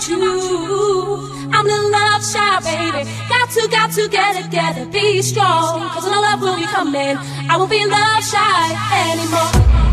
about you. I'm the love child, baby. Got to, got to get together, be strong. Cause no love will be coming. I won't be love shy anymore.